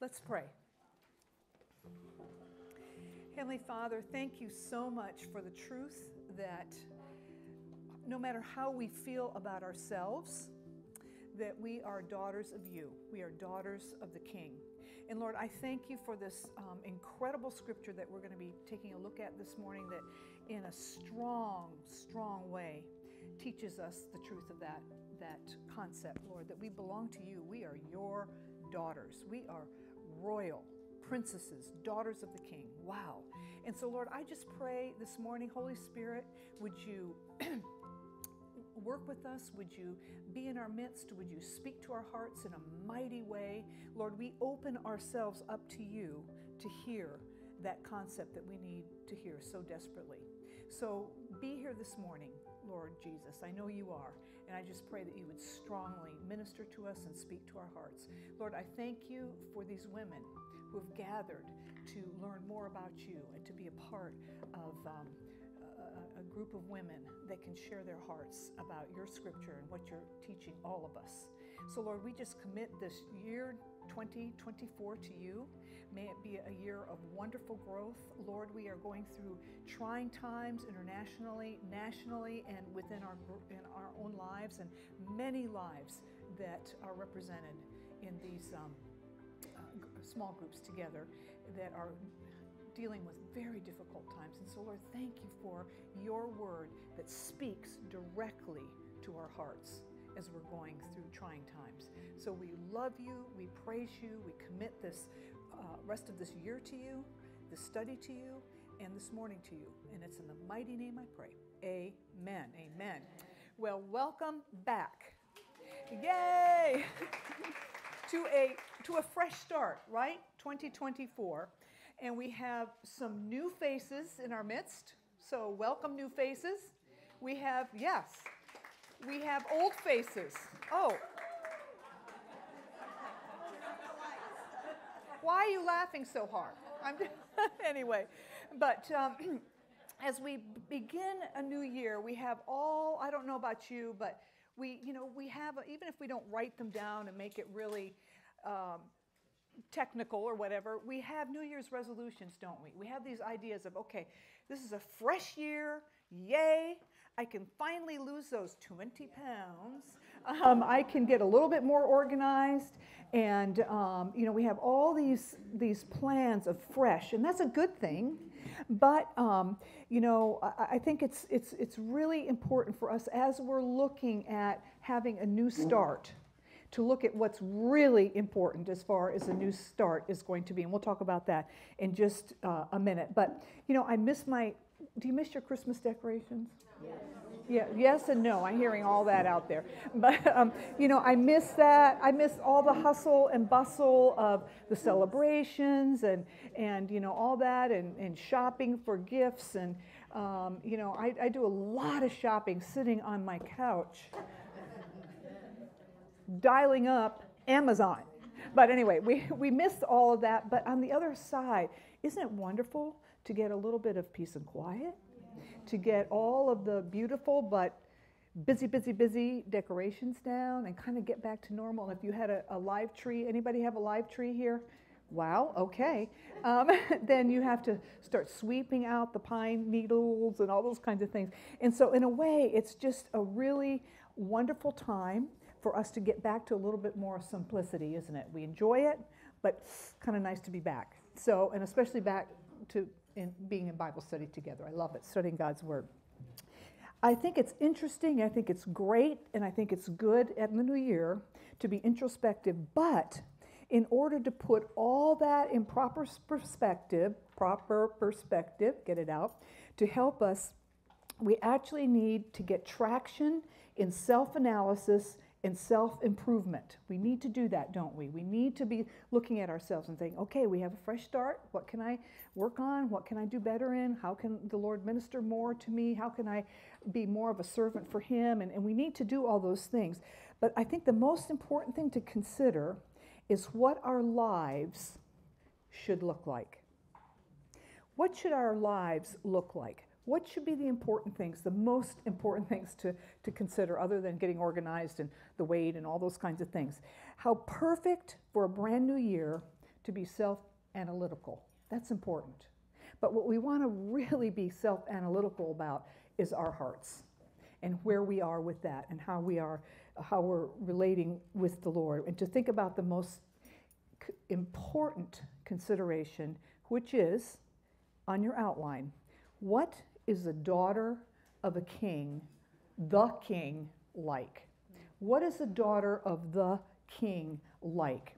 Let's pray. Heavenly Father, thank you so much for the truth that no matter how we feel about ourselves, that we are daughters of you. We are daughters of the King. And Lord, I thank you for this um, incredible scripture that we're going to be taking a look at this morning that, in a strong, strong way, teaches us the truth of that, that concept, Lord, that we belong to you. We are your daughters. We are royal princesses, daughters of the king. Wow. And so, Lord, I just pray this morning, Holy Spirit, would you work with us? Would you be in our midst? Would you speak to our hearts in a mighty way? Lord, we open ourselves up to you to hear that concept that we need to hear so desperately. So be here this morning, Lord Jesus. I know you are. And I just pray that you would strongly minister to us and speak to our hearts. Lord, I thank you for these women who have gathered to learn more about you and to be a part of. Um, a, a, group of women that can share their hearts about your scripture and what you're teaching all of us. So, Lord, we just commit this year 2024 to you. May it be a year of wonderful growth. Lord, we are going through trying times internationally, nationally, and within our, in our own lives, and many lives that are represented in these um, uh, small groups together that are dealing with very difficult times. And so, Lord, thank you for your word that speaks directly to our hearts as we're going through trying times. So we love you, we praise you, we commit this rest of this year to you, the study to you, and this morning to you. And it's in the mighty name I pray. Amen. Amen. Well, welcome back. Yay! to a to a fresh start, right? 2024. And we have some new faces in our midst. So welcome new faces. We have yes. We have old faces. Oh. Why are you laughing so hard? anyway, but um, as we begin a new year, we have all, I don't know about you, but we, you know, we have, even if we don't write them down and make it really um, technical or whatever, we have New Year's resolutions, don't we? We have these ideas of, okay, this is a fresh year, yay, I can finally lose those 20 pounds. Um, I can get a little bit more organized. And, um, you know, we have all these, these plans of fresh, and that's a good thing. But, um, you know, I, I, think it's, it's, it's really important for us as we're looking at having a new start to look at what's really important as far as a new start is going to be. And we'll talk about that in just uh, a minute. But, you know, I miss my, do you miss your Christmas decorations? Yes. Yeah, yes and no. I'm hearing all that out there. But, um, you know, I miss that. I miss all the hustle and bustle of the celebrations and, and you know, all that and, and shopping for gifts. And, um, you know, I, I do a lot of shopping sitting on my couch dialing up Amazon. But anyway, we, we missed all of that. But on the other side, isn't it wonderful to get a little bit of peace and quiet? To get all of the beautiful but busy, busy, busy decorations down and kind of get back to normal. And if you had a, a live tree, anybody have a live tree here? Wow, okay. Um, then you have to start sweeping out the pine needles and all those kinds of things. And so, in a way, it's just a really wonderful time for us to get back to a little bit more simplicity, isn't it? We enjoy it, but kind of nice to be back. So, and especially back to in being in Bible study together. I love it, studying God's Word. I think it's interesting, I think it's great, and I think it's good at the new year to be introspective, but in order to put all that in proper perspective, proper perspective, get it out, to help us, we actually need to get traction in self analysis and self improvement. We need to do that, don't we? We need to be looking at ourselves and saying, okay, we have a fresh start. What can I work on? What can I do better in? How can the Lord minister more to me? How can I be more of a servant for Him? And, and we need to do all those things. But I think the most important thing to consider is what our lives should look like. What should our lives look like? What should be the important things, the most important things to, to consider other than getting organized and the weight and all those kinds of things? How perfect for a brand new year to be self analytical. That's important. But what we want to really be self analytical about is our hearts and where we are with that and how we are how we're relating with the Lord and to think about the most important consideration which is on your outline what is the daughter of a king the king like what is the daughter of the king like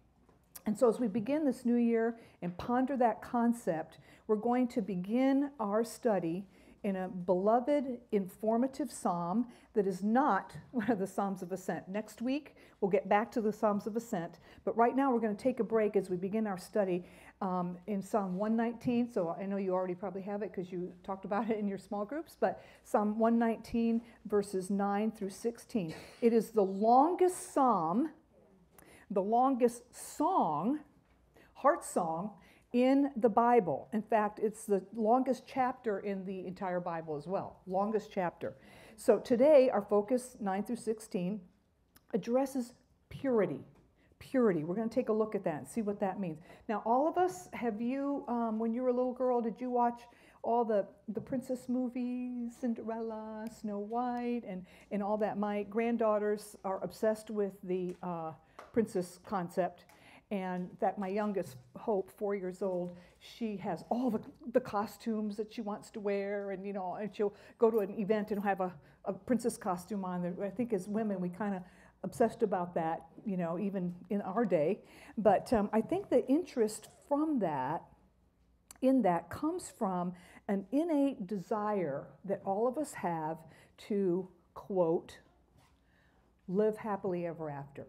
and so as we begin this new year and ponder that concept we're going to begin our study in a beloved, informative psalm that is not one of the Psalms of Ascent. Next week, we'll get back to the Psalms of Ascent, but right now we're going to take a break as we begin our study um, in Psalm 119. So I know you already probably have it because you talked about it in your small groups, but Psalm 119, verses 9 through 16. It is the longest psalm, the longest song, heart song in the Bible. In fact, it's the longest chapter in the entire Bible as well, longest chapter. So today, our focus, 9 through 16, addresses purity. Purity. We're going to take a look at that and see what that means. Now, all of us, have you, um, when you were a little girl, did you watch all the, the princess movies, Cinderella, Snow White, and, and all that? My granddaughters are obsessed with the uh, princess concept and that my youngest hope four years old she has all the, the costumes that she wants to wear and you know and she'll go to an event and have a, a princess costume on i think as women we kind of obsessed about that you know even in our day but um, i think the interest from that in that comes from an innate desire that all of us have to quote live happily ever after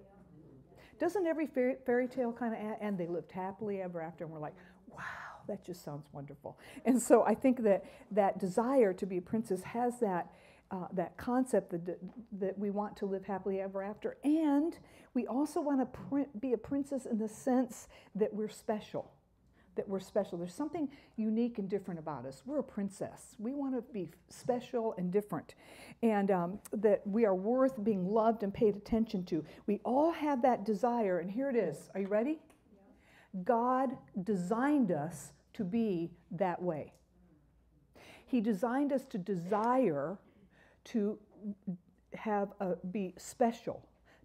doesn't every fairy, fairy tale kind of end? They lived happily ever after, and we're like, wow, that just sounds wonderful. And so I think that that desire to be a princess has that. Uh, that concept that, that we want to live happily ever after. And we also want to be a princess in the sense that we're special that we're special. There's something unique and different about us. We're a princess. We want to be special and different, and um, that we are worth being loved and paid attention to. We all have that desire, and here it is. Are you ready? God designed us to be that way. He designed us to desire to have a, be special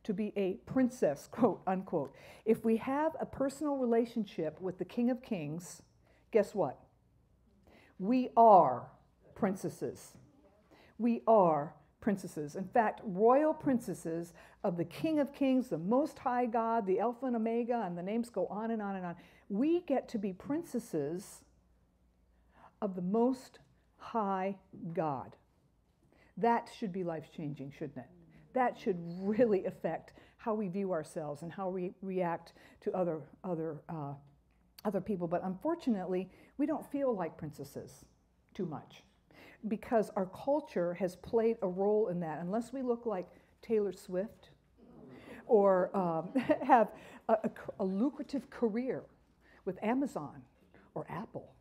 to be a princess, quote unquote. If we have a personal relationship with the King of Kings, guess what? We are princesses. We are princesses. In fact, royal princesses of the King of Kings, the Most High God, the Alpha and Omega, and the names go on and on and on. We get to be princesses of the Most High God. That should be life changing, shouldn't it? that should really affect how we view ourselves and how we react to other, other, uh, other people. But unfortunately, we don't feel like princesses too much because our culture has played a role in that. Unless we look like Taylor Swift or um, have a, a, a, lucrative career with Amazon or Apple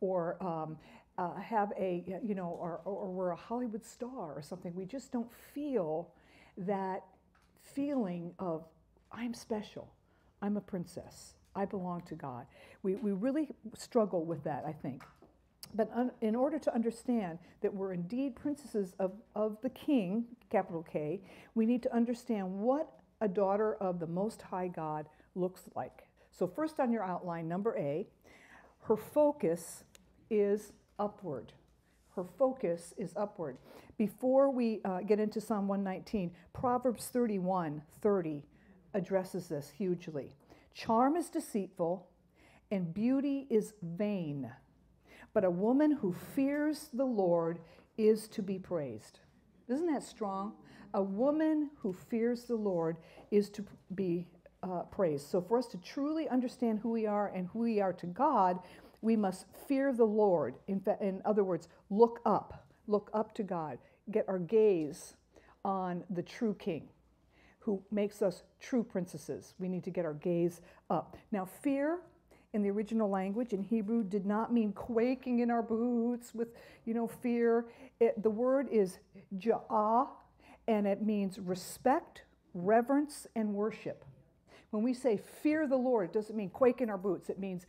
or um, uh, have a, you know, or, or we're a Hollywood star or something, we just don't feel that feeling of, I'm special, I'm a princess, I belong to God. We, we really struggle with that, I think. But un, in order to understand that we're indeed princesses of, of the king, capital K, we need to understand what a daughter of the Most High God looks like. So, first on your outline, number A, her focus is upward. Her focus is upward. Before we uh, get into Psalm 119, Proverbs 31 30 addresses this hugely. Charm is deceitful and beauty is vain, but a woman who fears the Lord is to be praised. Isn't that strong? A woman who fears the Lord is to be uh, praised. So, for us to truly understand who we are and who we are to God, we must fear the Lord. In, in other words, look up, look up to God, get our gaze on the true King who makes us true princesses. We need to get our gaze up. Now, fear in the original language in Hebrew did not mean quaking in our boots with, you know, fear. It, the word is ja'ah, and it means respect, reverence, and worship. When we say fear the Lord, it doesn't mean quake in our boots. It means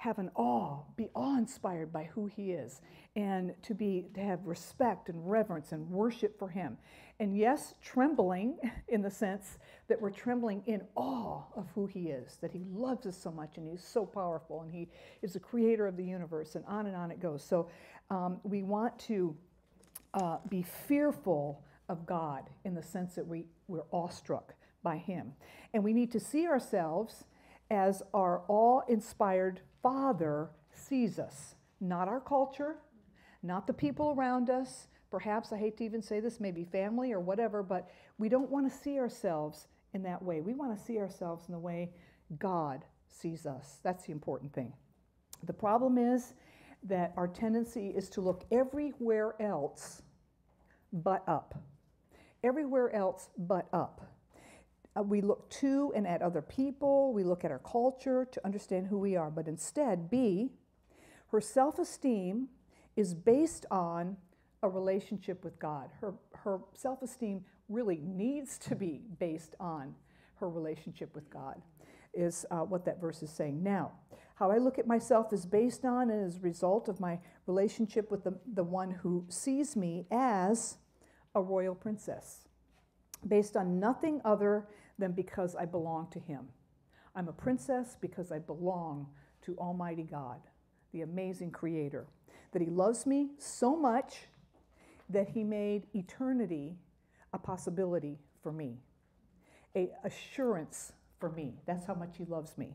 have an awe, be awe-inspired by who he is, and to be to have respect and reverence and worship for him. And yes, trembling in the sense that we're trembling in awe of who he is, that he loves us so much and he's so powerful and he is the creator of the universe, and on and on it goes. So um, we want to uh, be fearful of God in the sense that we, we're awestruck by him. And we need to see ourselves as our awe inspired Father sees us, not our culture, not the people around us. Perhaps, I hate to even say this, maybe family or whatever, but we don't want to see ourselves in that way. We want to see ourselves in the way God sees us. That's the important thing. The problem is that our tendency is to look everywhere else but up. Everywhere else but up. Uh, we look to and at other people, we look at our culture to understand who we are. But instead, B, her self esteem is based on a relationship with God. Her, her self esteem really needs to be based on her relationship with God, is uh, what that verse is saying. Now, how I look at myself is based on and as a result of my relationship with the, the one who sees me as a royal princess, based on nothing other than because I belong to Him. I'm a princess because I belong to Almighty God, the amazing Creator, that He loves me so much that He made eternity a possibility for me, a assurance for me. That's how much He loves me.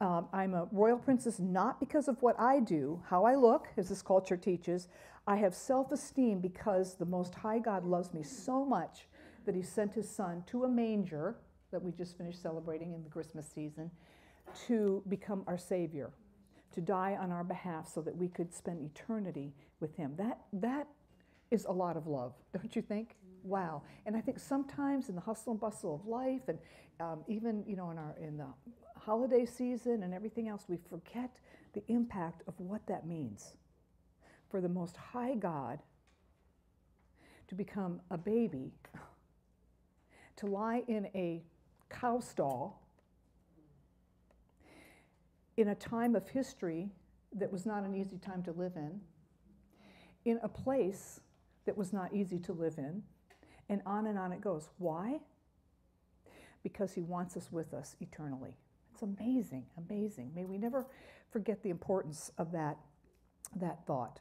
Um, I'm a royal princess not because of what I do, how I look, as this culture teaches. I have self esteem because the Most High God loves me so much that He sent His Son to a manger that we just finished celebrating in the Christmas season to become our Savior, to die on our behalf so that we could spend eternity with Him. That, that is a lot of love, don't you think? Wow. And I think sometimes in the hustle and bustle of life, and um, even you know in our in the holiday season and everything else, we forget the impact of what that means for the Most High God to become a baby, to lie in a cow stall in a time of history that was not an easy time to live in, in a place that was not easy to live in, and on and on it goes. Why? Because he wants us with us eternally. It's amazing, amazing. May we never forget the importance of that, that thought.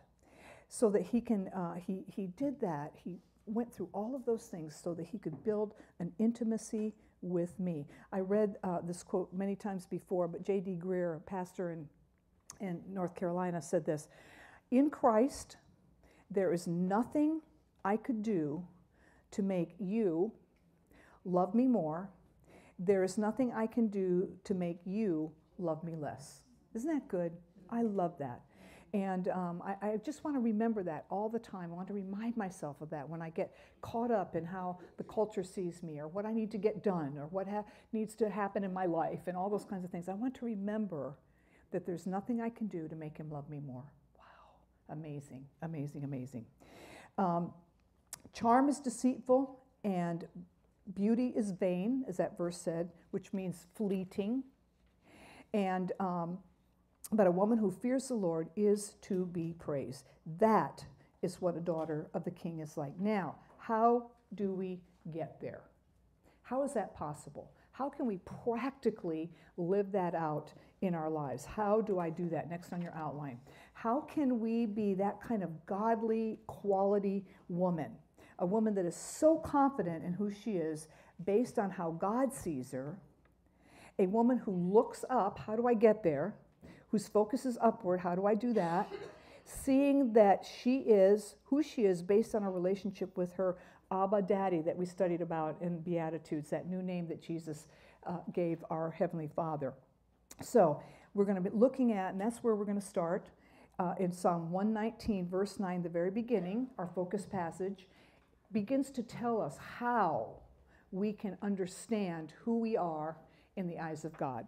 So that he can, uh, he, he did that. He went through all of those things so that he could build an intimacy with me. I read uh, this quote many times before, but J.D. Greear, a pastor in, in North Carolina, said this In Christ, there is nothing I could do to make you love me more. There is nothing I can do to make you love me less. Isn't that good? I love that. And um, I, I, just want to remember that all the time. I want to remind myself of that when I get caught up in how the culture sees me or what I need to get done or what ha- needs to happen in my life and all those kinds of things. I want to remember that there's nothing I can do to make him love me more. Wow. Amazing, amazing, amazing. Um, charm is deceitful and beauty is vain, as that verse said, which means fleeting. And um, but a woman who fears the Lord is to be praised. That is what a daughter of the king is like. Now, how do we get there? How is that possible? How can we practically live that out in our lives? How do I do that? Next on your outline. How can we be that kind of godly quality woman? A woman that is so confident in who she is based on how God sees her. A woman who looks up, how do I get there? Whose focus is upward. How do I do that? Seeing that she is who she is based on a relationship with her Abba Daddy that we studied about in Beatitudes, that new name that Jesus uh, gave our Heavenly Father. So we're going to be looking at, and that's where we're going to start uh, in Psalm 119, verse 9, the very beginning, our focus passage, begins to tell us how we can understand who we are in the eyes of God.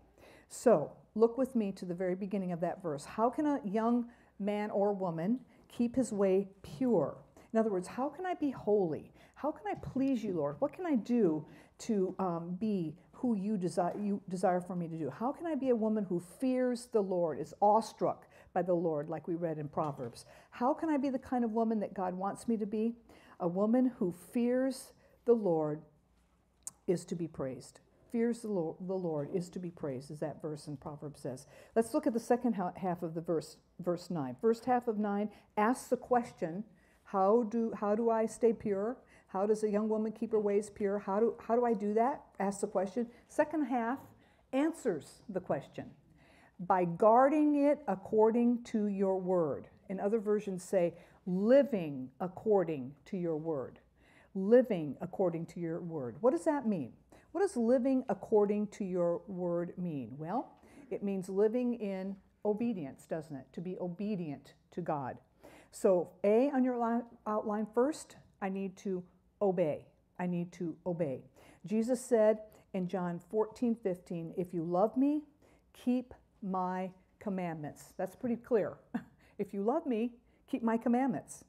So look with me to the very beginning of that verse. How can a young man or woman keep his way pure? In other words, how can I be holy? How can I please you, Lord? What can I do to um, be who you desire, you desire for me to do? How can I be a woman who fears the Lord, is awestruck by the Lord, like we read in Proverbs? How can I be the kind of woman that God wants me to be? A woman who fears the Lord is to be praised. Fears the Lord, the Lord is to be praised, as that verse in Proverbs says. Let's look at the second half of the verse, verse 9. First half of 9 asks the question how do, how do I stay pure? How does a young woman keep her ways pure? How do, how do I do that? Asks the question. Second half answers the question by guarding it according to your word. And other versions say, living according to your word. Living according to your word. What does that mean? What does living according to your word mean? Well, it means living in obedience, doesn't it? To be obedient to God. So, A on your outline first, I need to obey. I need to obey. Jesus said in John 14, 15, If you love me, keep my commandments. That's pretty clear. if you love me, keep my commandments.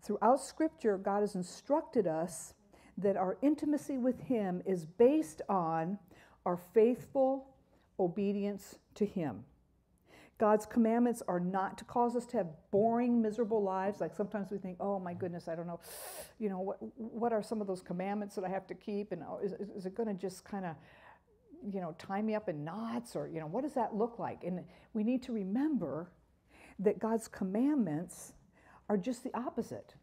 Throughout Scripture, God has instructed us that our intimacy with Him is based on our faithful obedience to Him. God's commandments are not to cause us to have boring, miserable lives. Like sometimes we think, oh my goodness, I don't know, you know, what, what are some of those commandments that I have to keep? And oh, is, is it going to just kind of, you know, tie me up in knots? Or, you know, what does that look like? And we need to remember that God's commandments are just the opposite,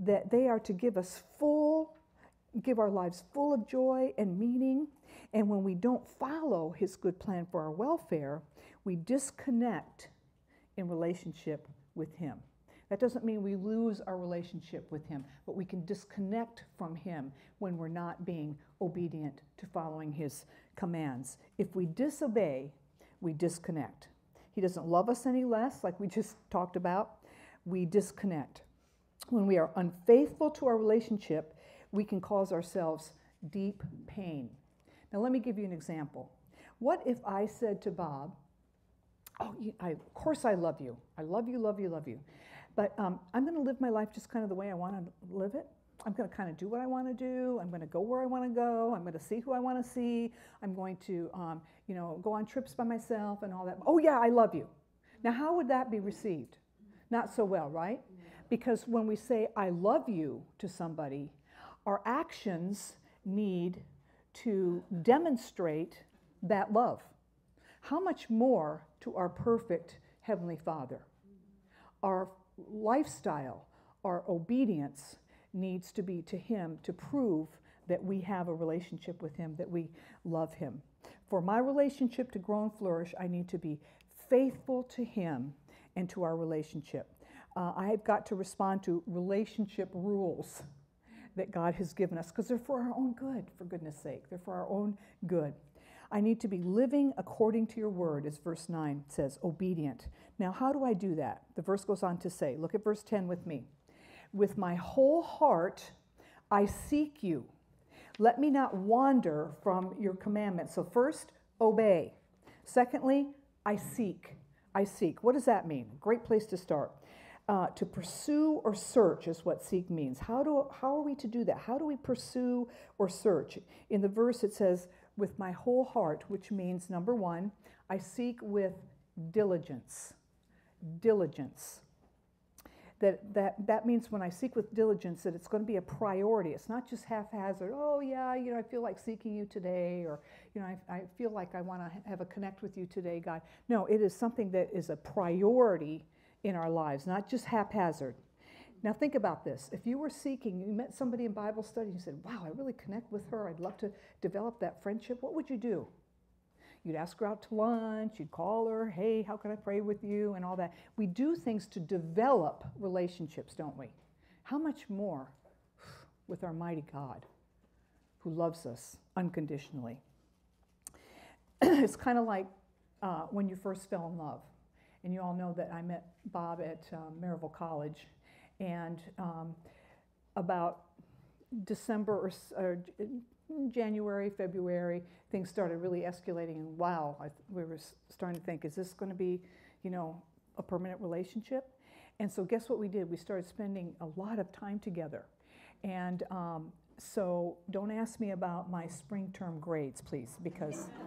that they are to give us full, give our lives full of joy and meaning. And when we don't follow His good plan for our welfare, we disconnect in relationship with Him. That doesn't mean we lose our relationship with Him, but we can disconnect from Him when we're not being obedient to following His commands. If we disobey, we disconnect. He doesn't love us any less, like we just talked about. We disconnect. When we are unfaithful to our relationship, we can cause ourselves deep pain. Now, let me give you an example. What if I said to Bob, oh, I, of course I love you. I love you, love you, love you. But um, I'm going to live my life just kind of the way I want to live it. I'm going to kind of do what I want to do. I'm going to go where I want to go. I'm going to see who I want to see. I'm going to, um, you know, go on trips by myself and all that. Oh yeah, I love you. Now, how would that be received? Not so well, right? Because when we say I love you to somebody, our actions need to demonstrate that love. How much more to our perfect Heavenly Father. Our lifestyle, our obedience needs to be to Him to prove that we have a relationship with Him, that we love Him. For my relationship to grow and flourish, I need to be faithful to Him and to our relationship. Uh, I have got to respond to relationship rules that God has given us because they're for our own good, for goodness sake. They're for our own good. I need to be living according to your word, as verse 9 says, obedient. Now, how do I do that? The verse goes on to say, look at verse 10 with me. With my whole heart, I seek you. Let me not wander from your commandments. So, first, obey. Secondly, I seek. I seek. What does that mean? Great place to start. Uh, to pursue or search is what seek means. How, do, how are we to do that? How do we pursue or search? In the verse, it says, with my whole heart, which means number one, I seek with diligence. Diligence. That, that, that means when I seek with diligence that it's going to be a priority. It's not just haphazard, oh, yeah, you know, I feel like seeking you today, or, you know, I, I feel like I want to have a connect with you today, God. No, it is something that is a priority in our lives, not just haphazard. Now, think about this. If you were seeking, you met somebody in Bible study, you said, Wow, I really connect with her. I'd love to develop that friendship. What would you do? You'd ask her out to lunch, you'd call her, Hey, how can I pray with you? and all that. We do things to develop relationships, don't we? How much more with our mighty God who loves us unconditionally? it's kind of like uh, when you first fell in love. And you all know that I met Bob at um, Maryville College and um, about December or, or, January, February, things started really escalating. And wow, I, we were starting to think, is this going to be, you know, a permanent relationship? And so, guess what we did? We started spending a lot of time together. And um, so don't ask me about my spring term grades, please, because.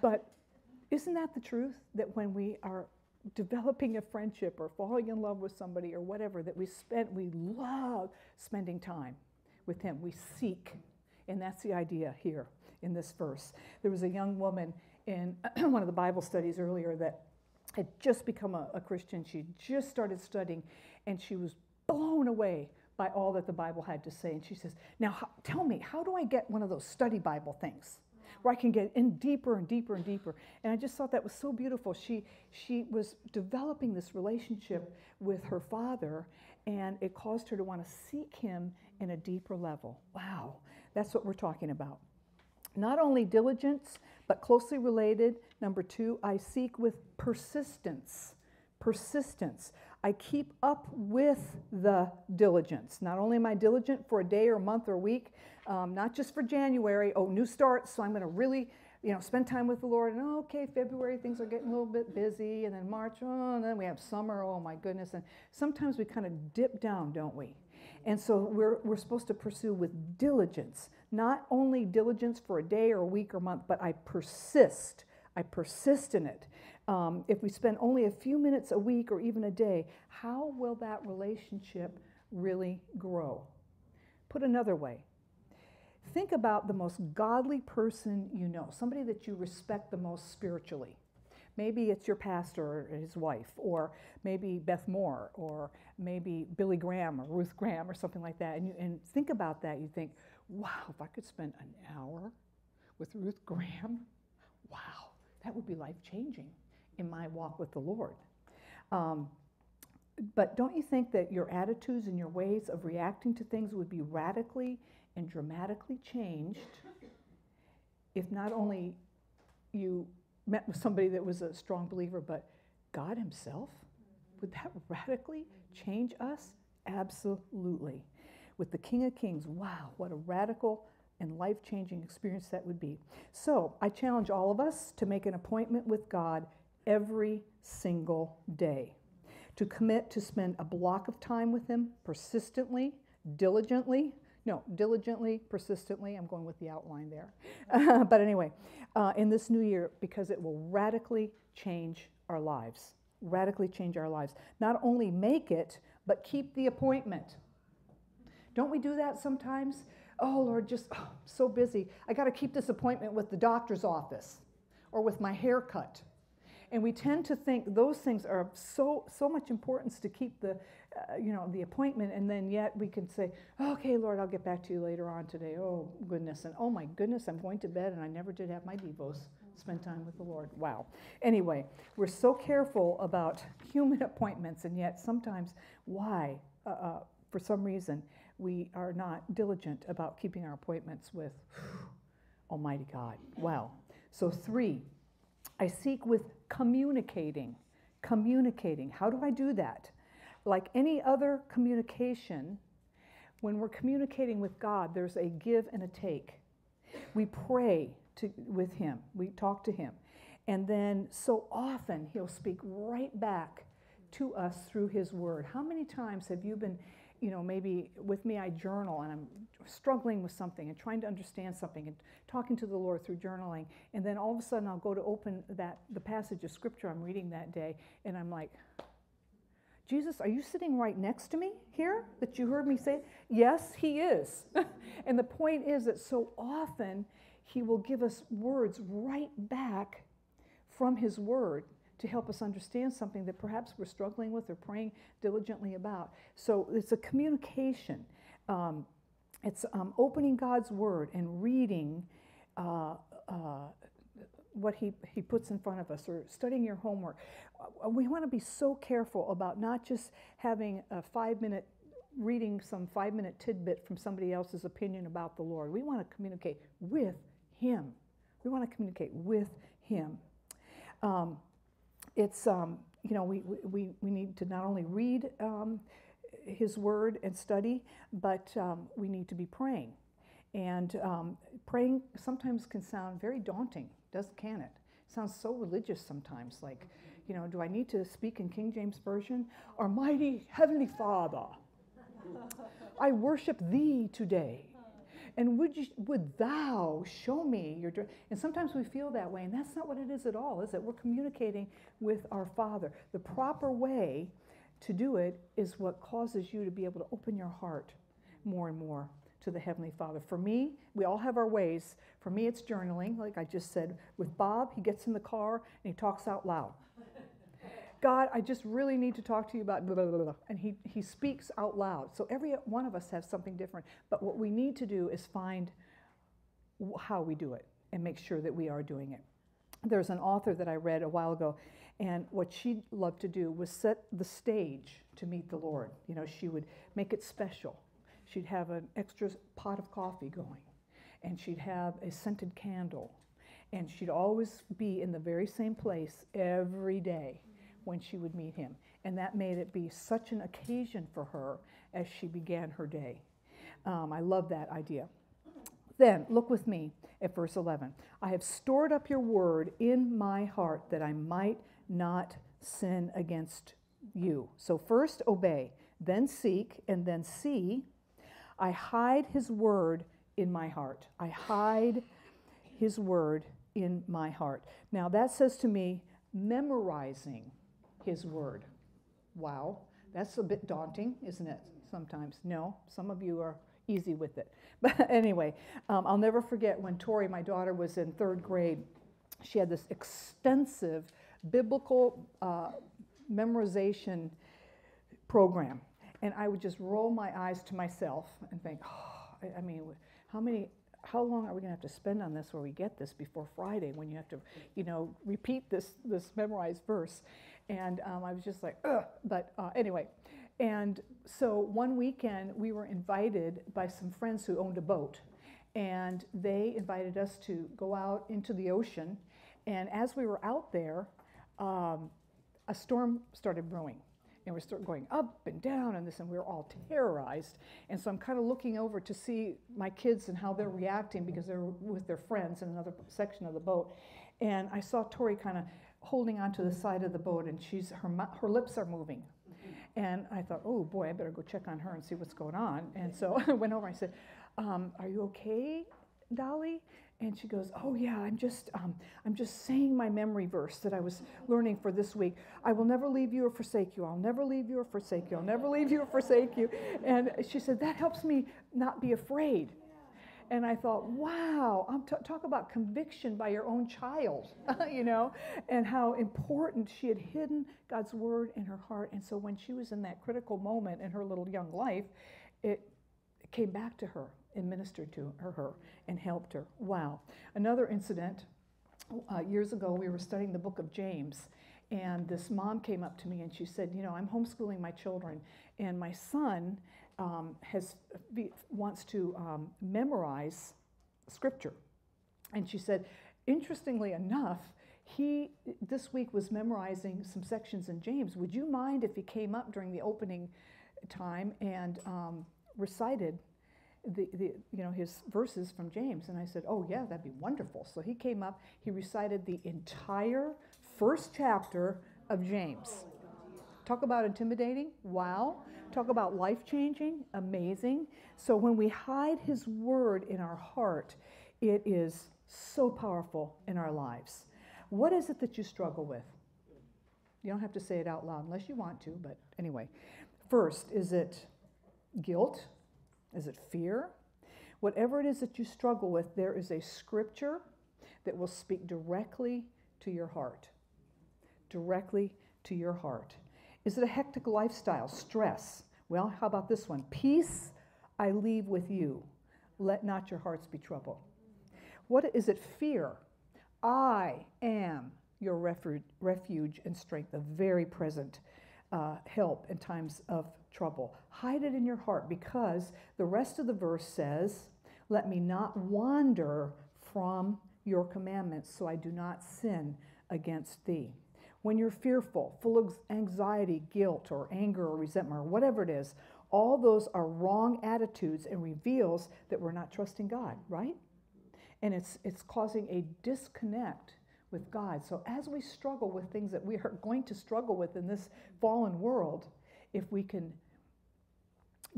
but isn't that the truth? That when we are developing a friendship or falling in love with somebody or whatever, that we spend, we love spending time with him. We seek. And that's the idea here in this verse. There was a young woman in one of the Bible studies earlier that had just become a, a Christian. She just started studying, and she was blown away by all that the Bible had to say. And she says, Now, how, tell me, how do I get one of those study Bible things? Where I can get in deeper and deeper and deeper. And I just thought that was so beautiful. She, she was developing this relationship with her father, and it caused her to want to seek him in a deeper level. Wow, that's what we're talking about. Not only diligence, but closely related. Number two, I seek with persistence. Persistence. I keep up with the diligence. Not only am I diligent for a day or a month or a week, um, not just for January, oh, new start, so I'm going to really you know, spend time with the Lord. And oh, okay, February things are getting a little bit busy, and then March, oh, and then we have summer. Oh my goodness! And sometimes we kind of dip down, don't we? And so we're we're supposed to pursue with diligence, not only diligence for a day or a week or month, but I persist. I persist in it. Um, if we spend only a few minutes a week or even a day, how will that relationship really grow? Put another way, think about the most godly person you know, somebody that you respect the most spiritually. Maybe it's your pastor or his wife, or maybe Beth Moore, or maybe Billy Graham or Ruth Graham or something like that. And, you, and think about that. You think, wow, if I could spend an hour with Ruth Graham, wow, that would be life changing in my walk with the Lord. Um, but don't you think that your attitudes and your ways of reacting to things would be radically and dramatically changed if not only you met with somebody that was a strong believer, but God Himself? Would that radically change us? Absolutely. With the King of Kings, wow, what a radical and life changing experience that would be. So I challenge all of us to make an appointment with God every single day, to commit to spend a block of time with Him persistently, diligently. No, diligently, persistently. I'm going with the outline there. but anyway, uh, in this new year, because it will radically change our lives. Radically change our lives. Not only make it, but keep the appointment. Don't we do that sometimes? Oh, Lord, just oh, so busy. I got to keep this appointment with the doctor's office or with my haircut and we tend to think those things are of so, so much importance to keep the, uh, you know, the appointment. And then yet we can say, okay, Lord, I'll get back to you later on today. Oh, goodness. And oh, my goodness, I'm going to bed and I never did have my Devos. Spend time with the Lord. Wow. Anyway, we're so careful about human appointments, and yet sometimes why, uh, uh, for some reason, we are not diligent about keeping our appointments with Almighty God. Wow. So, three, I seek with communicating. Communicating. How do I do that? Like any other communication, when we're communicating with God, there's a give and a take. We pray to, with Him, we talk to Him. And then so often He'll speak right back to us through His Word. How many times have you been you know, maybe with me I journal and I'm struggling with something and trying to understand something and talking to the Lord through journaling. And then all of a sudden I'll go to open that the passage of scripture I'm reading that day and I'm like, Jesus, are you sitting right next to me here that you heard me say? Yes, he is. and the point is that so often he will give us words right back from his word to help us understand something that perhaps we're struggling with or praying diligently about. So it's a communication. Um, it's um, opening God's Word and reading uh, uh, what he, he puts in front of us or studying your homework. Uh, we want to be so careful about not just having a five minute reading some five minute tidbit from somebody else's opinion about the Lord. We want to communicate with Him. We want to communicate with Him. Um, it's, um, you know, we, we, we need to not only read um, His Word and study, but um, we need to be praying. And um, praying sometimes can sound very daunting, does can it? it? Sounds so religious sometimes, like, you know, do I need to speak in King James Version? Our mighty Heavenly Father. I worship thee today. And would, you, would thou show me your. And sometimes we feel that way, and that's not what it is at all, is it? We're communicating with our Father. The proper way to do it is what causes you to be able to open your heart more and more to the Heavenly Father. For me, we all have our ways. For me, it's journaling, like I just said. With Bob, he gets in the car and he talks out loud. God, I just really need to talk to you about blah, blah, blah, blah. And he, he speaks out loud. So every one of us has something different. But what we need to do is find how we do it and make sure that we are doing it. There's an author that I read a while ago, and what she loved to do was set the stage to meet the Lord. You know, she would make it special. She'd have an extra pot of coffee going, and she'd have a scented candle, and she'd always be in the very same place every day when she would meet him. And that made it be such an occasion for her as she began her day. Um, I love that idea. Then, look with me at verse 11. I have stored up your word in my heart that I might not sin against you. So, first obey, then seek, and then see. I hide his word in my heart. I hide his word in my heart. Now, that says to me, memorizing his word. Wow, that's a bit daunting, isn't it? Sometimes. No, some of you are easy with it. But anyway, um, I'll never forget when Tori, my daughter, was in third grade. She had this extensive biblical uh, memorization program. And I would just roll my eyes to myself and think, oh, I, mean, how many how long are we going to have to spend on this where we get this before Friday when you have to, you know, repeat this this memorized verse? And um, I was just like, ugh. But uh, anyway, and so one weekend we were invited by some friends who owned a boat. And they invited us to go out into the ocean. And as we were out there, um, a storm started brewing. And we started going up and down and this, and we were all terrorized. And so I'm kind of looking over to see my kids and how they're reacting because they're with their friends in another section of the boat. And I saw Tori kind of holding onto the side of the boat, and she's her her lips are moving. And I thought, oh boy, I better go check on her and see what's going on. And so I went over. and I said, um, "Are you okay, Dolly?" And she goes, "Oh yeah, I'm just um, I'm just saying my memory verse that I was learning for this week. I will never leave you or forsake you. I'll never leave you or forsake you. I'll never leave you or forsake you." And she said that helps me not be afraid. And I thought, wow, I'm t- talk about conviction by your own child, you know, and how important she had hidden God's word in her heart. And so when she was in that critical moment in her little young life, it, came back to her and ministered to her, her and helped her. Wow. Another incident uh, years ago, we were studying the book of James. And this mom came up to me and she said, You know, I'm homeschooling my children, and my son um, has wants to um, memorize scripture. And she said, interestingly enough, he this week was memorizing some sections in James. Would you mind if he came up during the opening time and um, recited the, the, you know, his verses from James? And I said, oh yeah, that'd be wonderful. So he came up, he recited the entire first chapter of James. Talk about intimidating. Wow. Talk about life changing, amazing. So when we hide His word in our heart, it is so powerful in our lives. What is it that you struggle with? You don't have to say it out loud unless you want to, but anyway. First, is it guilt? Is it fear? Whatever it is that you struggle with, there is a scripture that will speak directly to your heart. Directly to your heart. Is it a hectic lifestyle, stress? Well, how about this one? Peace I leave with you. Let not your hearts be troubled. What is it? Fear. I am your refuge, refuge and strength, a very present uh, help in times of trouble. Hide it in your heart because the rest of the verse says, Let me not wander from your commandments, so I do not sin against thee when you're fearful, full of anxiety, guilt, or anger, or resentment, or whatever it is, all those are wrong attitudes and reveals that we're not trusting God, right? And it's, it's causing a disconnect with God. So as we struggle with things that we are going to struggle with in this fallen world, if we can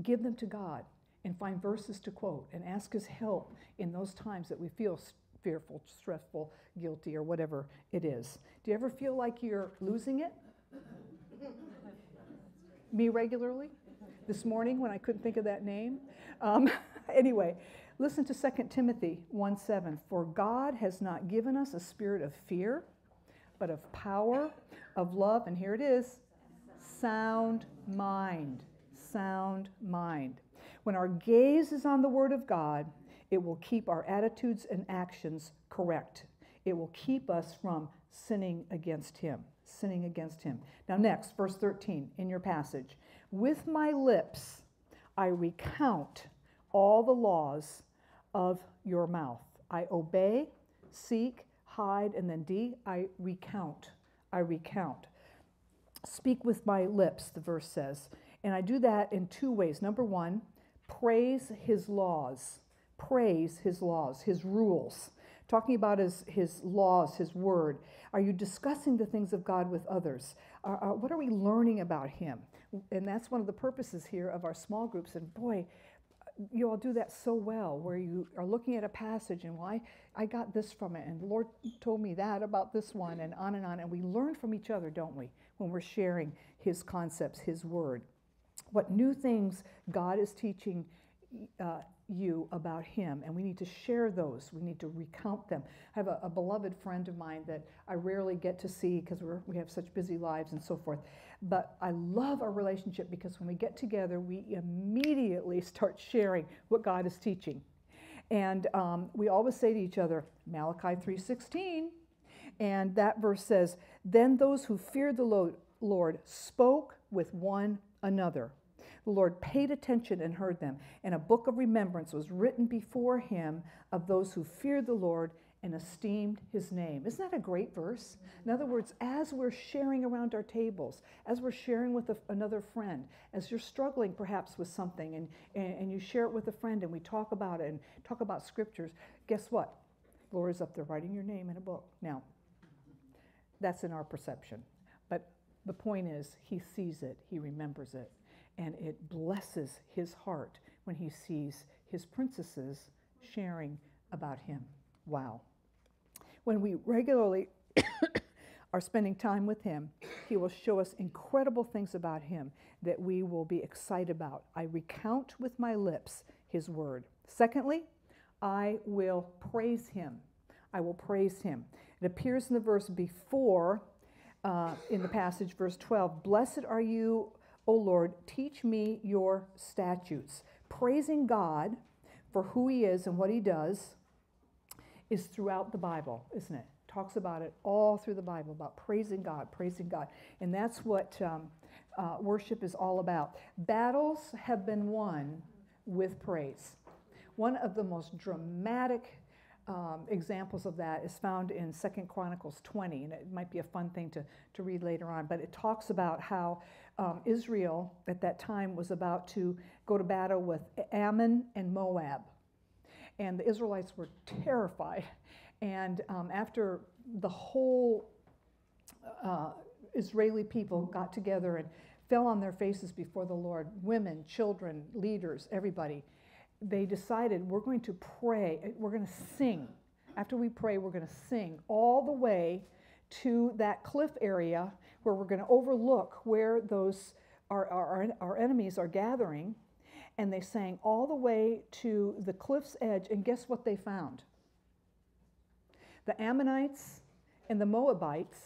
give them to God and find verses to quote and ask His help in those times that we feel fearful, stressful, guilty, or whatever it is. Do you ever feel like you're losing it? Me regularly? This morning when I couldn't think of that name? Um, anyway, listen to 2 Timothy 1 7. For God has not given us a spirit of fear, but of power, of love, and here it is sound mind. Sound mind. When our gaze is on the Word of God, it will keep our attitudes and actions correct. It will keep us from sinning against Him. Sinning against Him. Now, next, verse 13 in your passage. With my lips I recount all the laws of your mouth. I obey, seek, hide, and then D, I recount. I recount. Speak with my lips, the verse says. And I do that in two ways. Number one, praise his laws. Praise his laws, his rules. Talking about his, his laws, his word. Are you discussing the things of God with others? What are we learning about him? And that's one of the purposes here of our small groups. And boy, you all do that so well, where you are looking at a passage and why I, I got this from it, and Lord told me that about this one, and on and on. And we learn from each other, don't we, when we're sharing His concepts, His word. What new things God is teaching uh, you about him, and we need to share those. We need to recount them. I have a, a beloved friend of mine that I rarely get to see because we have such busy lives and so forth. But I love our relationship because when we get together, we immediately start sharing what God is teaching. And um, we always say to each other, Malachi 3.16, and that verse says, Then those who feared the Lord spoke with one another. The Lord paid attention and heard them, and a book of remembrance was written before him of those who feared the Lord and esteemed his name. Isn't that a great verse? In other words, as we're sharing around our tables, as we're sharing with a, another friend, as you're struggling perhaps with something and, and, and, you share it with a friend and we talk about it and talk about scriptures, guess what? The Lord is up there writing your name in a book. Now, that's in our perception. But the point is, he sees it, he remembers it and it blesses his heart when he sees his princesses sharing about him. Wow. When we regularly are spending time with him, he will show us incredible things about him that we will be excited about. I recount with my lips his word. Secondly, I will praise him. I will praise him. It appears in the verse before, uh, in the passage, verse 12 Blessed are you, O Lord, teach me your statutes. Praising God for who he is and what he does is throughout the Bible, isn't it? Talks about it all through the Bible about praising God, praising God. And that's what um, uh, worship is all about. Battles have been won with praise. One of the most dramatic um, examples of that is found in Second Chronicles 20, and it might be a fun thing to, to read later on, but it talks about how um, Israel at that time was about to go to battle with Ammon and Moab. And the Israelites were terrified. And um, after the whole uh, Israeli people got together and fell on their faces before the Lord, women, children, leaders, everybody, they decided we're going to pray, we're going to sing. After we pray, we're going to sing all the way to that cliff area where we're going to overlook where those our, our, our enemies are gathering. And they sang all the way to the cliff's edge, and guess what they found? The Ammonites and the Moabites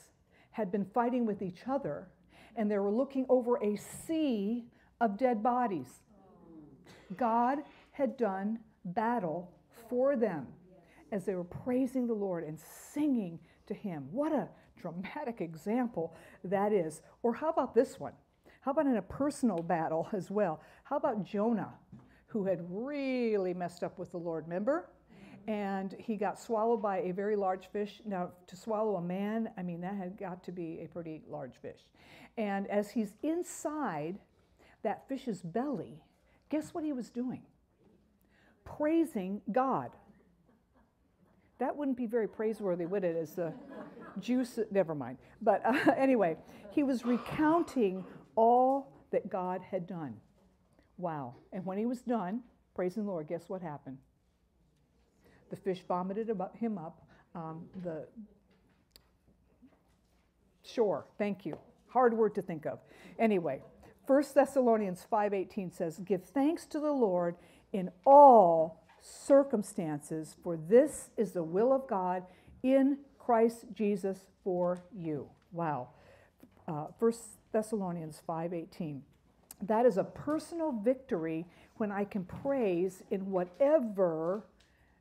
had been fighting with each other, and they were looking over a sea of dead bodies. God had done battle for them as they were praising the Lord and singing to Him. What a dramatic example that is. Or how about this one? How about in a personal battle as well? How about Jonah, who had really messed up with the Lord, remember? And he got swallowed by a very large fish. Now, to swallow a man, I mean, that had got to be a pretty large fish. And as he's inside that fish's belly, guess what he was doing? praising God. That wouldn't be very praiseworthy, would it? As the juice, never mind. But uh, anyway, he was recounting all that God had done. Wow. And when he was done, praising the Lord, guess what happened? The fish vomited him up um, the shore. Thank you. Hard word to think of. Anyway, 1 Thessalonians 5:18 says, "Give thanks to the Lord in all circumstances, for this is the will of God in Christ Jesus for you." Wow. Uh, 1 Thessalonians 5:18. That is a personal victory when I can praise in whatever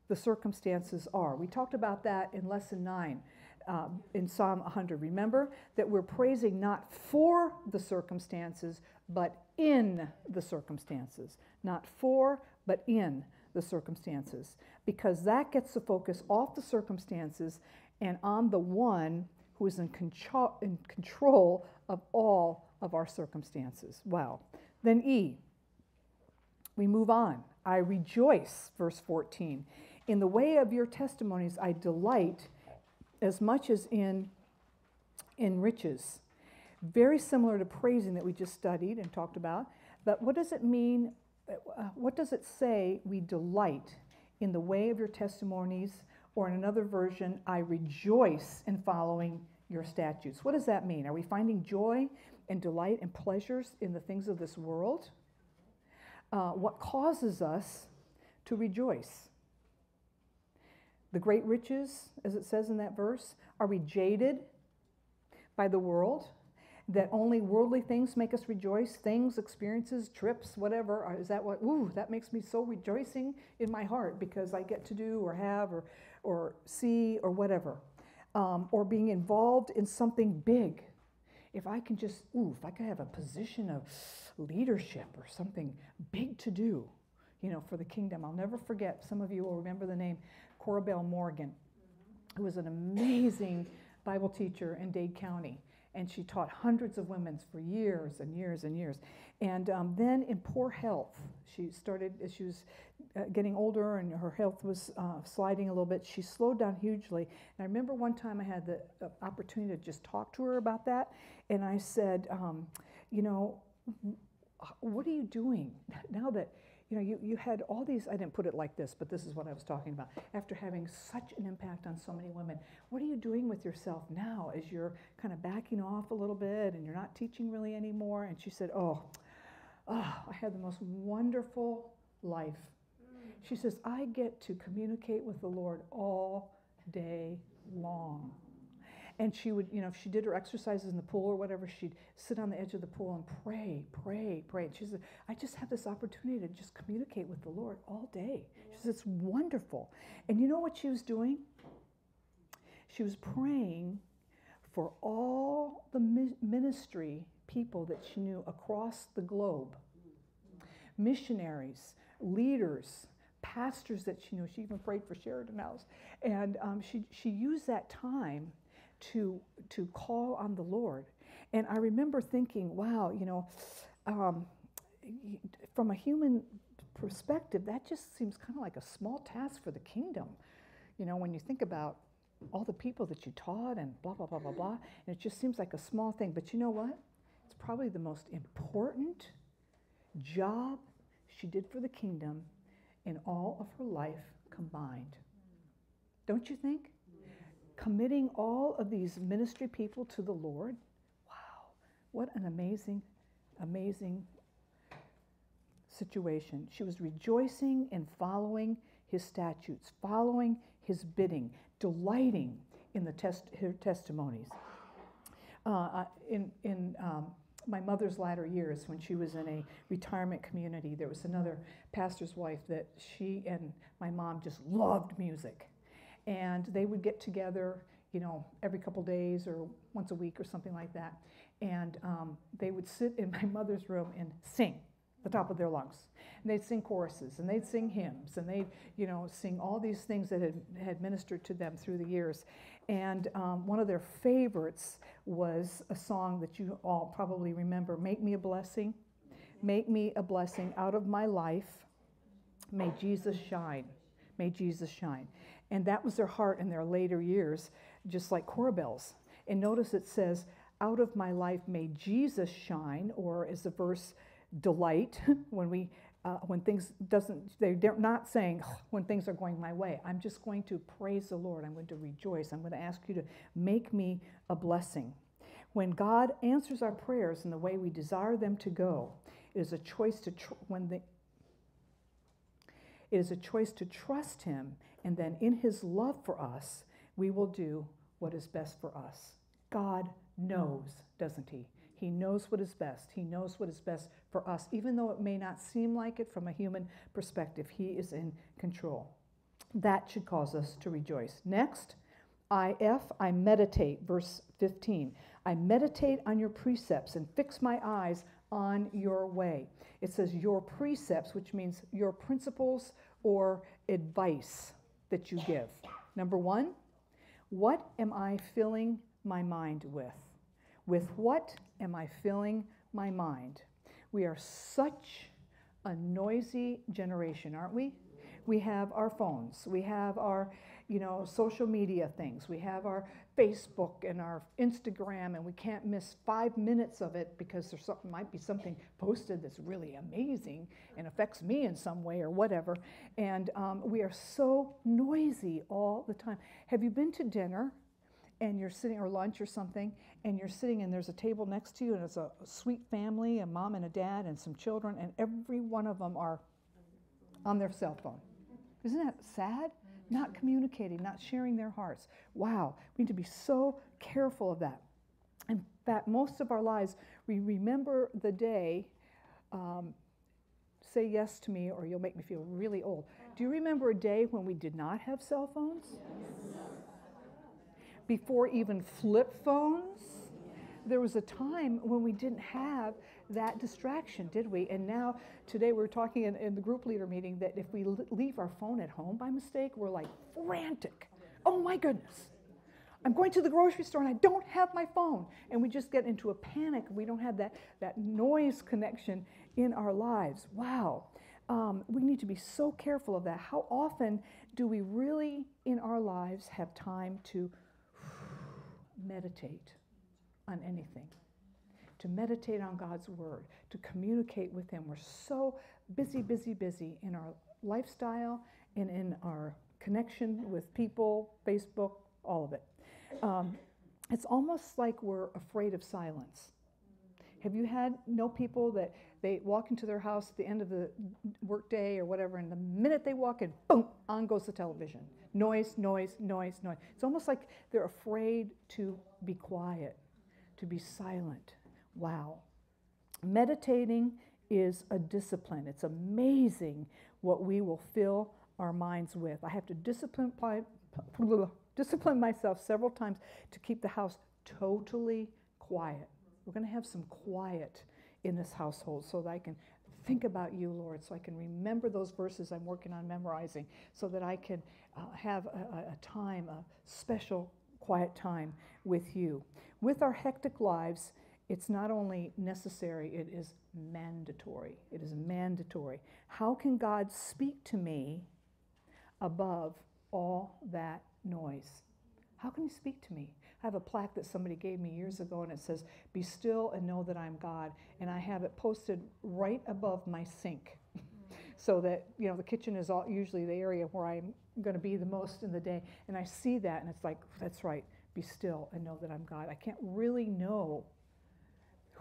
the circumstances are. We talked about that in lesson 9 um, in Psalm 100. Remember that we're praising not for the circumstances, but in the circumstances. Not for, but in the circumstances. Because that gets the focus off the circumstances and on the one who is in control, in control of all of our circumstances. Wow. Then E, we move on. I rejoice, verse 14. In the way of your testimonies, I delight as much as in, in riches. Very similar to praising that we just studied and talked about. But what does it mean? Uh, what does it say we delight in the way of your testimonies? Or in another version, I rejoice in following your statutes. What does that mean? Are we finding joy and delight and pleasures in the things of this world? Uh, what causes us to rejoice? The great riches, as it says in that verse, are we jaded by the world? That only worldly things make us rejoice, things, experiences, trips, whatever. Is that what, ooh, that makes me so rejoicing in my heart because I get to do or have or, or see or whatever. Um, or being involved in something big. If I can just, ooh, if I could have a position of leadership or something big to do, you know, for the kingdom. I'll never forget, some of you will remember the name Cora Morgan, who was an amazing Bible teacher in Dade County. And she taught hundreds of women for years and years and years. And um, then in poor health, she started, as she was uh, getting older and her health was uh, sliding a little bit, she slowed down hugely. And I remember one time I had the uh, opportunity to just talk to her about that. And I said, um, You know, what are you doing now that you know, you, you had all these, I didn't put it like this, but this is what I was talking about. After having such an impact on so many women, what are you doing with yourself now as you're kind of backing off a little bit and you're not teaching really anymore? And she said, Oh, oh I had the most wonderful life. She says, I get to communicate with the Lord all day long. And she would, you know, if she did her exercises in the pool or whatever, she'd sit on the edge of the pool and pray, pray, pray. And she said, I just have this opportunity to just communicate with the Lord all day. She says, it's wonderful. And you know what she was doing? She was praying for all the ministry people that she knew across the globe missionaries, leaders, pastors that she knew. She even prayed for Sheridan House. And um, she, she used that time to, to call on the Lord. And I remember thinking, wow, you know, um, from a human perspective, that just seems kind of like a small task for the kingdom. You know, when you think about all the people that you taught and blah, blah, blah, blah, blah, and it just seems like a small thing. But you know what? It's probably the most important job she did for the kingdom in all of her life combined. Don't you think? Committing all of these ministry people to the Lord. Wow, what an amazing, amazing situation. She was rejoicing in following his statutes, following his bidding, delighting in the test, her testimonies. Uh, in in um, my mother's latter years, when she was in a retirement community, there was another pastor's wife that she and my mom just loved music and they would get together, you know, every couple days or once a week or something like that, and um, they would sit in my mother's room and sing the top of their lungs. And they'd sing choruses and they'd sing hymns and they'd, you know, sing all these things that had, had ministered to them through the years. And um, one of their favorites was a song that you all probably remember Make Me a Blessing. Make me a blessing out of my life. May Jesus shine. May Jesus shine. And that was their heart in their later years, just like Corabel's. And notice it says, Out of my life may Jesus shine, or as the verse delight when we uh, when things doesn't they're not saying when things are going my way. I'm just going to praise the lord. I'm going to rejoice. I'm going to ask you to make me a blessing. When god answers our prayers in the way we desire them to go it is a choice to tr- when the it is a choice to trust him and then in his love for us we will do what is best for us god knows doesn't he he knows what is best. He knows what is best for us, even though it may not seem like it from a human perspective. He is in control. That should cause us to rejoice. Next, IF, I meditate, verse 15. I meditate on your precepts and fix my eyes on your way. It says your precepts, which means your principles or advice that you give. Number one, what am I filling my mind with? With what am I filling my mind? We are such a noisy generation, aren't we? We have our phones, we have our, you know, social media things, we have our Facebook and our Instagram, and we can't miss five minutes of it because there might be something posted that's really amazing and affects me in some way or whatever. And um, we are so noisy all the time. Have you been to dinner and you're sitting or lunch or something and you're sitting and there's a table next to you and it's a sweet family a mom and a dad and some children and every one of them are on their cell phone isn't that sad not communicating not sharing their hearts. Wow we need to be so careful of that. In fact most of our lives we remember the day um, say yes to me or you'll make me feel really old. Do you remember a day when we did not have cell phones? Yes before even flip phones. There was a time when we didn't have that distraction, did we? And now, today, we are talking in, in the group leader meeting that if we leave our phone at home by mistake, we're like frantic. Oh my goodness. I'm going to the grocery store and I don't have my phone. And we just get into a panic. We don't have that, that noise connection in our lives. Wow. Um, we need to be so careful of that. How often do we really in our lives have time to meditate on anything, to meditate on God's Word, to communicate with Him. We're so busy, busy, busy in our lifestyle and in our connection with people, Facebook, all of it. Um, it's almost like we're afraid of silence. Have you had know people that they walk into their house at the end of the workday or whatever, and the minute they walk in, boom, on goes the television noise, noise, noise, noise. It's almost like they're afraid to be quiet, to be silent. Wow. Meditating is a discipline. It's amazing what we will fill our minds with. I have to discipline, discipline myself several times to keep the house totally quiet. We're going to have some quiet in this household so that I can think about you, Lord, so I can remember those verses I'm working on memorizing, so that I can uh, have a, a time, a special quiet time with you. With our hectic lives, it's not only necessary, it is mandatory. It is mandatory. How can God speak to me above all that noise? How can He speak to me? I have a plaque that somebody gave me years ago and it says, Be still and know that I'm God. And I have it posted right above my sink so that, you know, the kitchen is all, usually the area where I'm going to be the most in the day. And I see that and it's like, That's right, be still and know that I'm God. I can't really know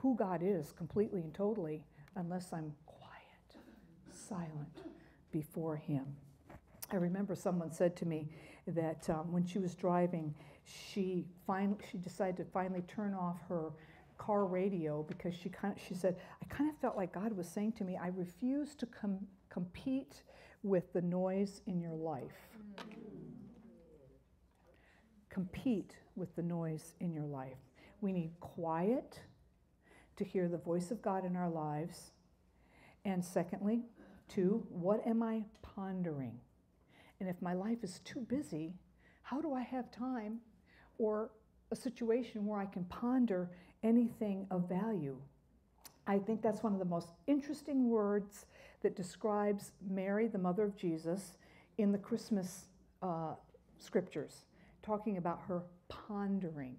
who God is completely and totally unless I'm quiet, silent before Him. I remember someone said to me that um, when she was driving, she finally she decided to finally turn off her car radio because she kind of she said I kind of felt like God was saying to me I refuse to com- compete with the noise in your life. Compete with the noise in your life. We need quiet to hear the voice of God in our lives. And secondly, two, what am I pondering? And if my life is too busy, how do I have time or a situation where I can ponder anything of value? I think that's one of the most interesting words that describes Mary, the mother of Jesus, in the Christmas uh, scriptures, talking about her pondering.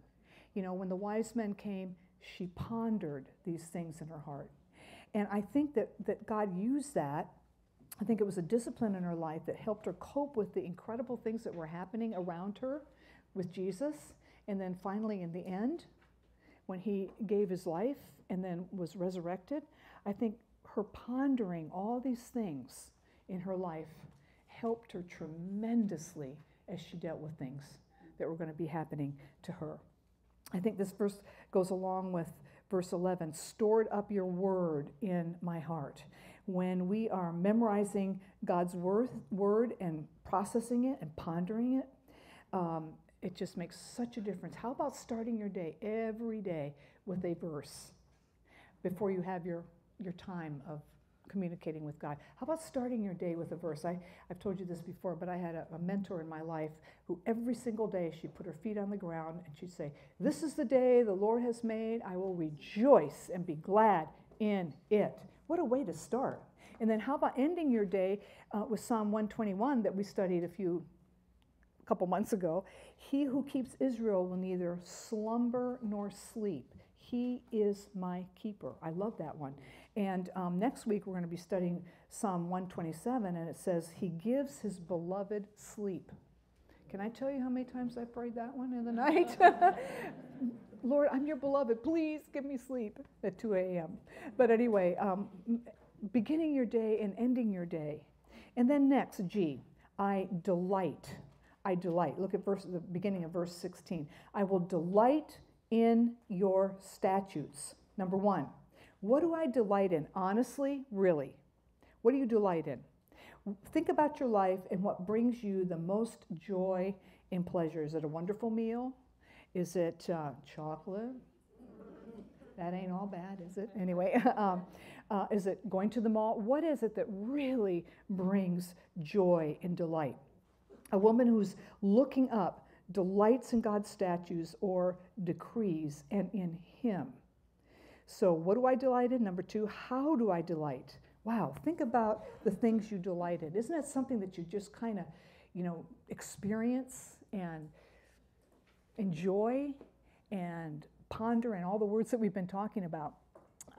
You know, when the wise men came, she pondered these things in her heart. And I think that, that God used that. I think it was a discipline in her life that helped her cope with the incredible things that were happening around her with Jesus. And then finally, in the end, when he gave his life and then was resurrected, I think her pondering all these things in her life helped her tremendously as she dealt with things that were going to be happening to her. I think this verse goes along with verse 11 stored up your word in my heart. When we are memorizing God's word, word and processing it and pondering it, um, it just makes such a difference. How about starting your day every day with a verse before you have your, your time of communicating with God. How about starting your day with a verse? I, I've told you this before, but I had a, a mentor in my life who every single day she'd put her feet on the ground and she'd say, This is the day the Lord has made. I will rejoice and be glad in it. What a way to start. And then how about ending your day uh, with Psalm 121 that we studied a few couple months ago? He who keeps Israel will neither slumber nor sleep. He is my keeper. I love that one. And um, next week we're going to be studying Psalm 127, and it says, He gives His beloved sleep. Can I tell you how many times I prayed that one in the night? Lord, I'm your beloved. Please give me sleep at 2 a.m. But anyway, um, beginning your day and ending your day. And then next, G, I delight. I delight. Look at verse, the beginning of verse 16. I will delight in your statutes. Number one, what do I delight in? Honestly, really. What do you delight in? Think about your life and what brings you the most joy and pleasure. Is it a wonderful meal? Is it uh, chocolate? That ain't all bad, is it? Anyway, um, uh, is it going to the mall? What is it that really brings joy and delight? A woman who's looking up delights in God's statutes or decrees and in Him. So, what do I delight in? Number two, how do I delight? Wow, think about the things you delight in. Isn't that something that you just kind of, you know, experience and enjoy and ponder and all the words that we've been talking about?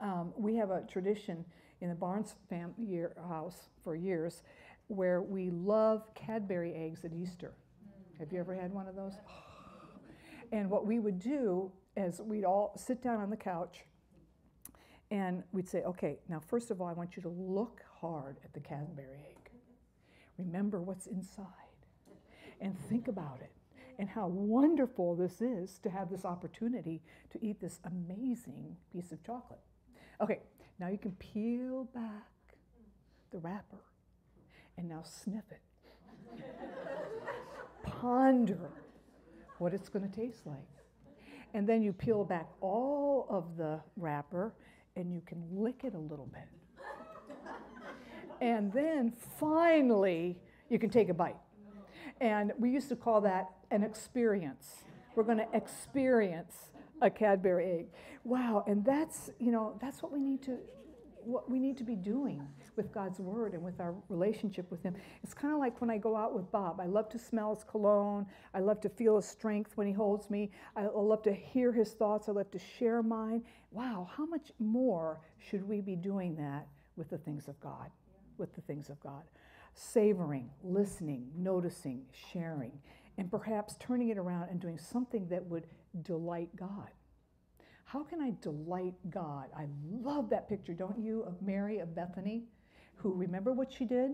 Um, we have a tradition in the Barnes family house for years where we love Cadbury eggs at Easter. Have you ever had one of those? Oh. And what we would do is we'd all sit down on the couch and we'd say, okay, now first of all, I want you to look hard at the Cadbury egg. Remember what's inside and think about it and how wonderful this is to have this opportunity to eat this amazing piece of chocolate. Okay, now you can peel back the wrapper and now sniff it. Ponder what it's going to taste like. And then you peel back all of the wrapper and you can lick it a little bit. and then finally, you can take a bite. And we used to call that an experience. We're going to experience a Cadbury egg. Wow, and that's, you know, that's what we need to what we need to be doing with God's word and with our relationship with him. It's kind of like when I go out with Bob. I love to smell his cologne. I love to feel his strength when he holds me. I love to hear his thoughts. I love to share mine. Wow, how much more should we be doing that with the things of God? With the things of God. Savoring, listening, noticing, sharing, and perhaps turning it around and doing something that would delight God. How can I delight God? I love that picture, don't you, of Mary of Bethany, who remember what she did?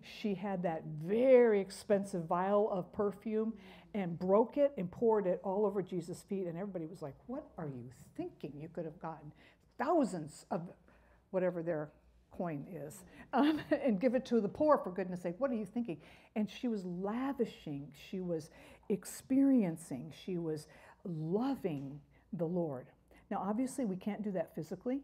She had that very expensive vial of perfume and broke it and poured it all over Jesus' feet. And everybody was like, What are you thinking? You could have gotten thousands of whatever their coin is um, and give it to the poor, for goodness sake. What are you thinking? And she was lavishing, she was experiencing, she was loving the Lord. Now, obviously, we can't do that physically,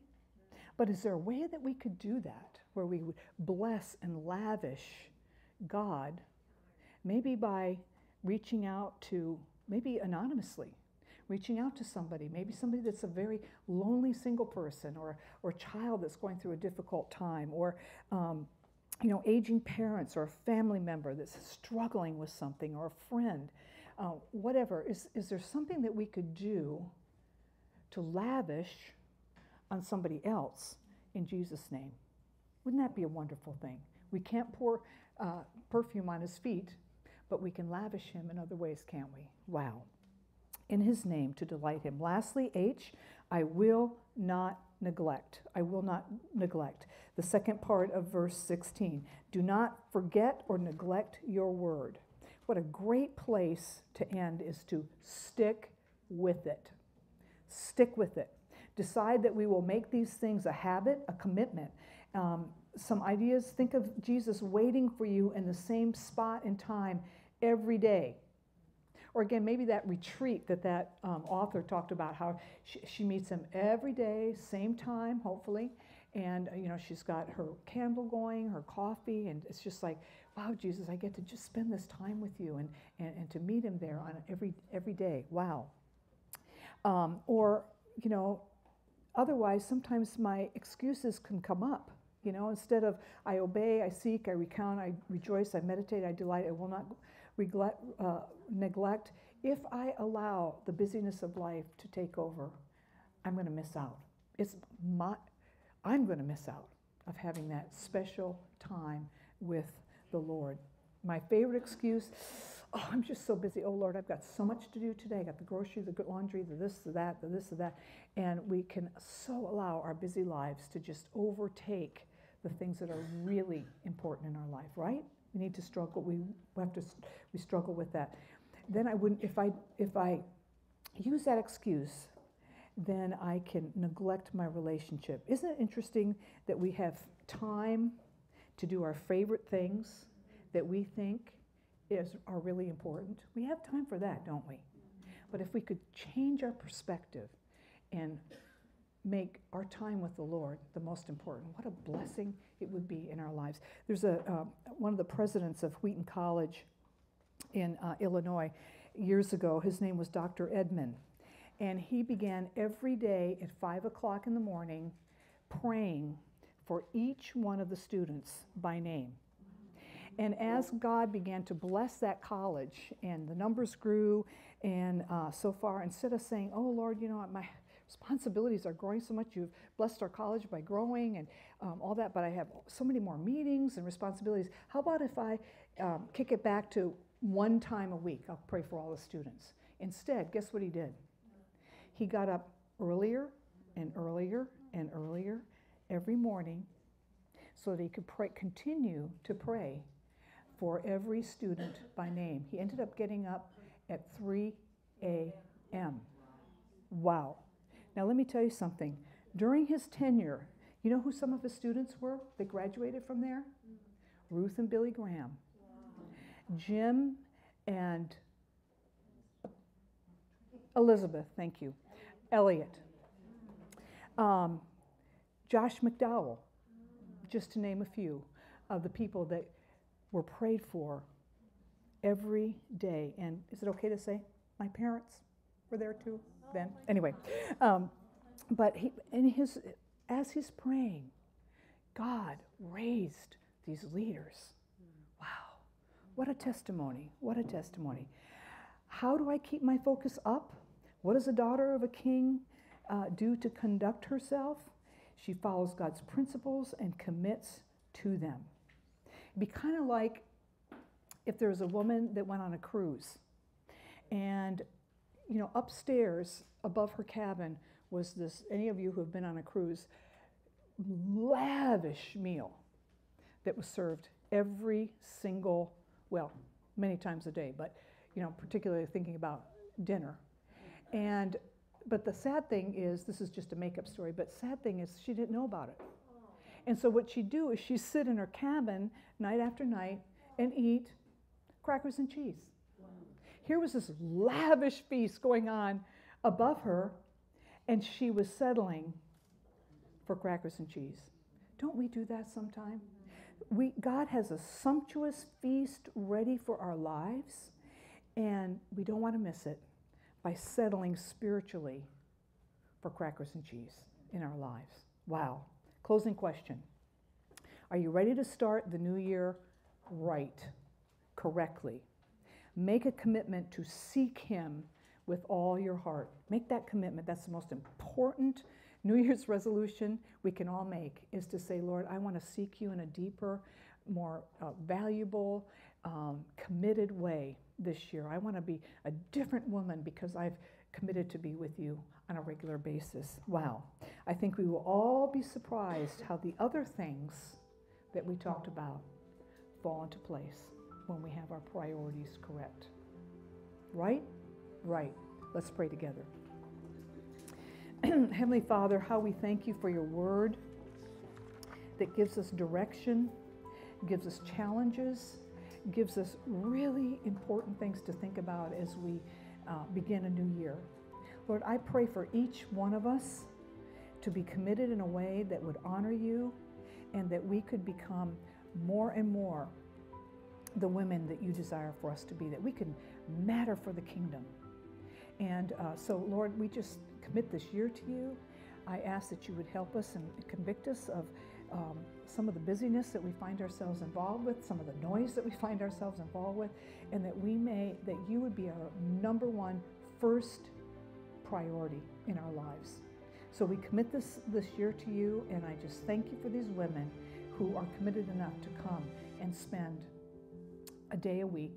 but is there a way that we could do that where we would bless and lavish God, maybe by reaching out to, maybe anonymously, reaching out to somebody, maybe somebody that's a very lonely single person or, or a child that's going through a difficult time or um, you know, aging parents or a family member that's struggling with something or a friend, uh, whatever. Is, is there something that we could do to lavish on somebody else in Jesus' name. Wouldn't that be a wonderful thing? We can't pour uh, perfume on his feet, but we can lavish him in other ways, can't we? Wow. In his name to delight him. Lastly, H, I will not neglect. I will not neglect. The second part of verse 16. Do not forget or neglect your word. What a great place to end is to stick with it. Stick with it. Decide that we will make these things a habit, a commitment. Um, some ideas think of Jesus waiting for you in the same spot and time every day. Or again, maybe that retreat that that um, author talked about, how she, she, meets him every day, same time, hopefully. And, uh, you know, she's got her candle going, her coffee, and it's just like, wow, Jesus, I get to just spend this time with you and, and, and to meet him there on every, every day. Wow. Um, or, you know, otherwise, sometimes my excuses can come up. You know, instead of I obey, I seek, I recount, I rejoice, I meditate, I delight, I will not uh, neglect, if I allow the busyness of life to take over, I'm going to miss out. It's my, I'm going to miss out of having that special time with the Lord. My favorite excuse, oh, I'm just so busy. Oh, Lord, I've got so much to do today. I got the grocery, the laundry, the this, the that, the this, the that. And we can so allow our busy lives to just overtake the things that are really important in our life, right? We need to struggle. We have to. We struggle with that. Then I wouldn't. If I if I use that excuse, then I can neglect my relationship. Isn't it interesting that we have time to do our favorite things that we think is are really important? We have time for that, don't we? But if we could change our perspective and make our time with the Lord the most important. What a blessing it would be in our lives. There's a uh, one of the presidents of Wheaton College in uh, Illinois years ago. His name was Dr. Edman, and he began every day at five o'clock in the morning praying for each one of the students by name. And as God began to bless that college, and the numbers grew, and uh, so far, instead of saying, "Oh Lord, you know what? my responsibilities are growing so much. You've blessed our college by growing and um, all that, but I have so many more meetings and responsibilities. How about if I um, kick it back to one time a week? I'll pray for all the students. Instead, guess what he did? He got up earlier and earlier and earlier every morning so that he could pray, continue to pray for every student by name. He ended up getting up at 3 a.m. Wow. Now, let me tell you something. During his tenure, you know who some of his students were that graduated from there? Ruth and Billy Graham. Jim and Elizabeth, thank you. Elliot. Um, Josh McDowell, just to name a few of the people that were prayed for every day. And is it okay to say my parents were there too? then. Anyway, um, but he, in his, as he's praying, God raised these leaders. Wow. What a testimony. What a testimony. How do I keep my focus up? What does a daughter of a king uh, do to conduct herself? She follows God's principles and commits to them. Be kind of like if there was a woman that went on a cruise and you know, upstairs above her cabin was this, any of you who have been on a cruise, lavish meal that was served every single, well, many times a day, but, you know, particularly thinking about dinner. And, but the sad thing is, this is just a makeup story, but sad thing is she didn't know about it. And so what she'd do is she'd sit in her cabin night after night and eat crackers and cheese. Here was this lavish feast going on above her, and she was settling for crackers and cheese. Don't we do that sometime? We, God has a sumptuous feast ready for our lives, and we don't want to miss it by settling spiritually for crackers and cheese in our lives. Wow. Closing question Are you ready to start the new year right, correctly? Make a commitment to seek Him with all your heart. Make that commitment. That's the most important New Year's resolution we can all make is to say, Lord, I want to seek you in a deeper, more uh, valuable, um, committed way this year. I want to be a different woman because I've committed to be with you on a regular basis. Wow. I think we will all be surprised how the other things that we talked about fall into place when we have our priorities correct. Right? Right. Let's pray together. Heavenly Father, how we thank you for your word that gives us direction, gives us challenges, gives us really important things to think about as we uh, begin a new year. Lord, I pray for each one of us to be committed in a way that would honor you and that we could become more and more the women that you desire for us to be, that we can matter for the kingdom. And uh, so, Lord, we just commit this year to you. I ask that you would help us and convict us of um, some of the busyness that we find ourselves involved with, some of the noise that we find ourselves involved with, and that we may, that you would be our number one, first priority in our lives. So we commit this this year to you, and I just thank you for these women who are committed enough to come and spend a day a week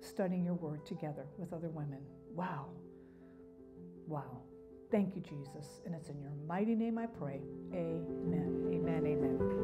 studying your word together with other women. Wow. Wow. Thank you, Jesus. And it's in your mighty name I pray. Amen. Amen. Amen.